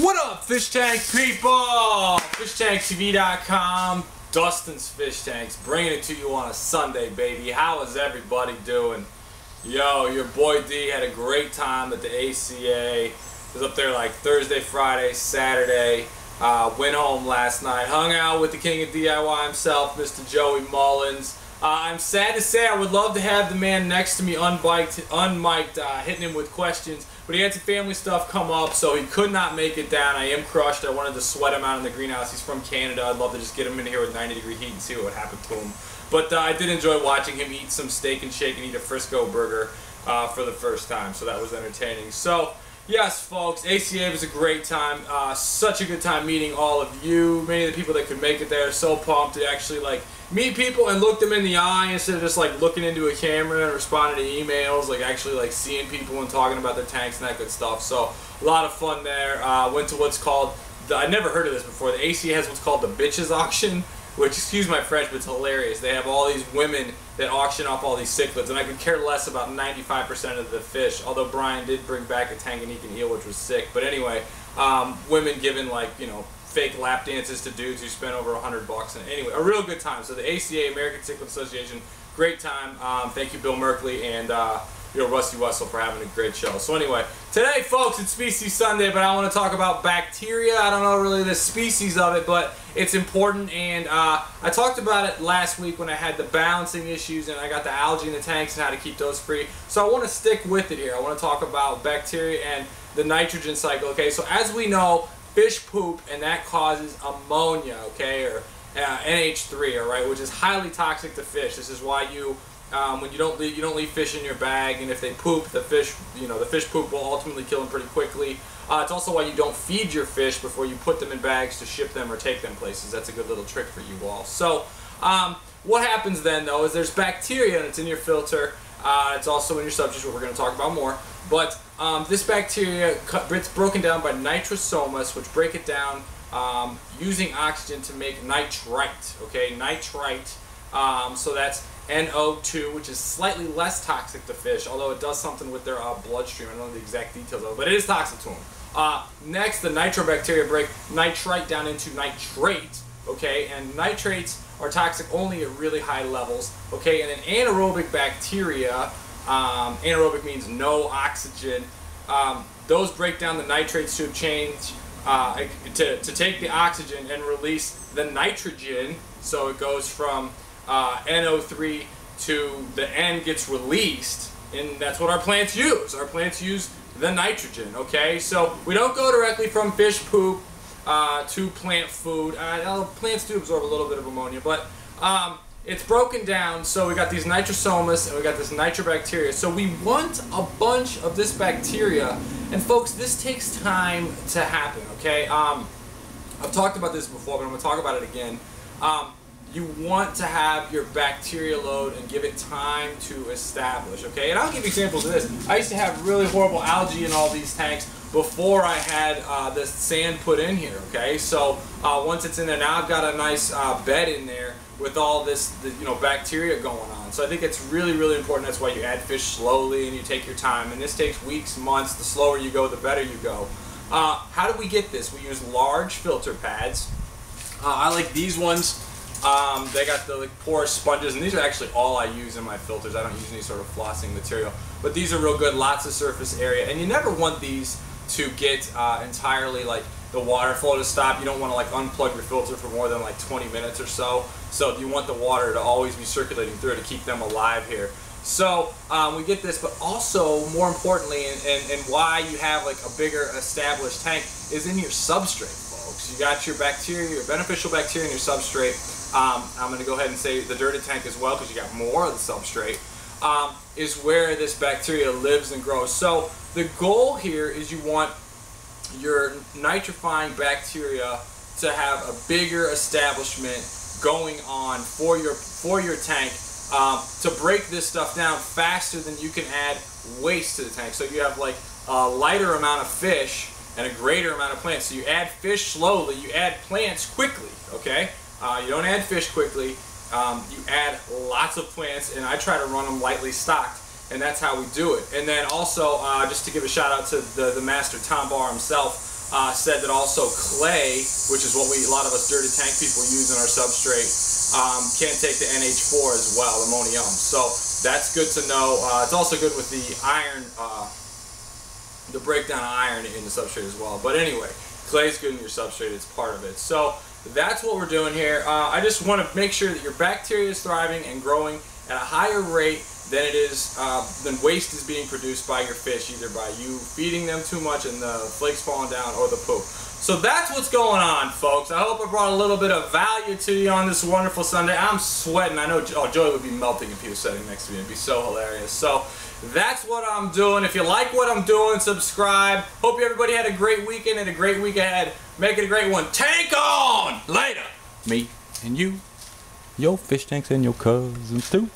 What up, fish tank people? FishTankTV.com, Dustin's Fish Tanks, bringing it to you on a Sunday, baby. How is everybody doing? Yo, your boy D had a great time at the ACA. Was up there like Thursday, Friday, Saturday. Uh, went home last night. Hung out with the king of DIY himself, Mr. Joey Mullins. Uh, I'm sad to say I would love to have the man next to me unmiked, unmiked uh, hitting him with questions, but he had some family stuff come up, so he could not make it down. I am crushed. I wanted to sweat him out in the greenhouse. He's from Canada. I'd love to just get him in here with 90 degree heat and see what would happen to him. But uh, I did enjoy watching him eat some Steak 'n Shake and eat a Frisco burger uh, for the first time, so that was entertaining. So. Yes, folks, ACA was a great time. Uh, such a good time meeting all of you. Many of the people that could make it there. So pumped to actually like meet people and look them in the eye instead of just like looking into a camera and responding to emails. Like actually like seeing people and talking about their tanks and that good stuff. So a lot of fun there. Uh, went to what's called I never heard of this before. The ACA has what's called the bitches auction which excuse my French, but it's hilarious. They have all these women that auction off all these cichlids, and I could care less about 95% of the fish. Although Brian did bring back a Tanganyika eel, which was sick. But anyway, um, women giving like you know fake lap dances to dudes who spent over 100 bucks. And anyway, a real good time. So the ACA, American Cichlid Association, great time. Um, thank you, Bill Merkley, and. Uh, you know, Rusty Wessel for having a great show. So anyway, today, folks, it's Species Sunday, but I want to talk about bacteria. I don't know really the species of it, but it's important, and uh, I talked about it last week when I had the balancing issues, and I got the algae in the tanks and how to keep those free. So I want to stick with it here. I want to talk about bacteria and the nitrogen cycle. Okay, so as we know, fish poop, and that causes ammonia. Okay, or uh, NH3, all right, which is highly toxic to fish. This is why you um, when you don't leave, you don't leave fish in your bag, and if they poop, the fish, you know, the fish poop will ultimately kill them pretty quickly. Uh, it's also why you don't feed your fish before you put them in bags to ship them or take them places. That's a good little trick for you all. So, um, what happens then, though, is there's bacteria and it's in your filter. Uh, it's also in your substrate, what we're going to talk about more. But um, this bacteria, it's broken down by nitrosomas, which break it down um, using oxygen to make nitrite. Okay, nitrite. Um, so that's NO2, which is slightly less toxic to fish, although it does something with their uh, bloodstream. I don't know the exact details of it, but it is toxic to them. Uh, next, the nitrobacteria break nitrite down into nitrate, okay? And nitrates are toxic only at really high levels, okay? And then anaerobic bacteria, um, anaerobic means no oxygen, um, those break down the nitrates to change, uh, to, to take the oxygen and release the nitrogen, so it goes from uh, NO3 to the N gets released, and that's what our plants use. Our plants use the nitrogen, okay? So we don't go directly from fish poop uh, to plant food. Uh, plants do absorb a little bit of ammonia, but um, it's broken down. So we got these nitrosomas and we got this nitrobacteria. So we want a bunch of this bacteria, and folks, this takes time to happen, okay? Um, I've talked about this before, but I'm to talk about it again. Um, you want to have your bacteria load and give it time to establish, okay? And I'll give examples of this. I used to have really horrible algae in all these tanks before I had uh, the sand put in here, okay? So uh, once it's in there, now I've got a nice uh, bed in there with all this, the, you know, bacteria going on. So I think it's really, really important. That's why you add fish slowly and you take your time. And this takes weeks, months. The slower you go, the better you go. Uh, how do we get this? We use large filter pads. Uh, I like these ones. Um, they got the like, porous sponges, and these are actually all I use in my filters. I don't use any sort of flossing material. But these are real good, lots of surface area. And you never want these to get uh, entirely like the water flow to stop. You don't want to like unplug your filter for more than like 20 minutes or so. So you want the water to always be circulating through to keep them alive here. So um, we get this, but also more importantly, and, and, and why you have like a bigger established tank is in your substrate, folks. You got your bacteria, your beneficial bacteria in your substrate. Um, I'm going to go ahead and say the dirty tank as well because you got more of the substrate, um, is where this bacteria lives and grows. So the goal here is you want your nitrifying bacteria to have a bigger establishment going on for your for your tank um, to break this stuff down faster than you can add waste to the tank. So you have like a lighter amount of fish and a greater amount of plants. So you add fish slowly, you add plants quickly, okay? Uh, you don't add fish quickly. Um, you add lots of plants, and I try to run them lightly stocked, and that's how we do it. And then also, uh, just to give a shout out to the, the master Tom Barr himself, uh, said that also clay, which is what we a lot of us dirty tank people use in our substrate, um, can take the NH4 as well, ammonium. So that's good to know. Uh, it's also good with the iron, uh, the breakdown of iron in the substrate as well. But anyway, clay is good in your substrate. It's part of it. So that's what we're doing here. Uh, I just want to make sure that your bacteria is thriving and growing at a higher rate than it is uh, than waste is being produced by your fish, either by you feeding them too much and the flakes falling down or the poop. So that's what's going on, folks. I hope I brought a little bit of value to you on this wonderful Sunday. I'm sweating. I know oh, Joey would be melting if he was sitting next to me. It'd be so hilarious. So that's what I'm doing. If you like what I'm doing, subscribe. Hope everybody had a great weekend and a great week ahead. Make it a great one. Tank on! Later! Me and you, your fish tanks and your cousins too.